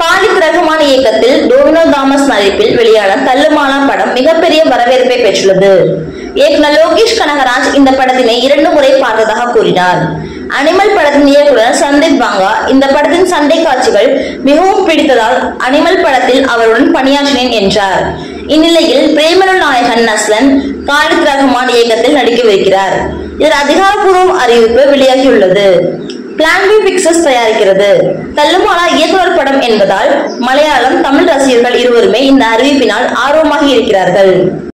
Khalid Rahman இயக்கத்தில் Domino Thomas நடிப்பில் வெளியான தள்ளுமாலா படம் மிகப்பெரிய வரவேற்பை பெற்றுள்ளது. இயக்குனர் லோகேஷ் கனகராஜ் இந்த படத்தினை இரண்டு முறை பார்த்ததாக கூறினார். அனிமல் படத்தின் இயக்குனர் சந்தீப் பாங்கா இந்த படத்தின் சண்டை காட்சிகள் மிகவும் பிடித்ததால் அனிமல் படத்தில் அவருடன் பணியாற்றினேன் என்றார். இந்நிலையில் பிரேமலு நாயகன் நஸ்லன் காலித் ரஹ்மான் இயக்கத்தில் நடிக்கவிருக்கிறார். இதில் அதிகாரப்பூர்வ அறிவிப்பு வெளியாகியுள்ளது. பிளான் பி பிக்சர்ஸ் தயாரிக்கிறது. தள்ளுமாலா இயக்குனர் படம் என்பதால் மலையாளம் தமிழ் ரசிகர்கள் இருவருமே இந்த அறிவிப்பினால் ஆர்வமாக இருக்கிறார்கள்.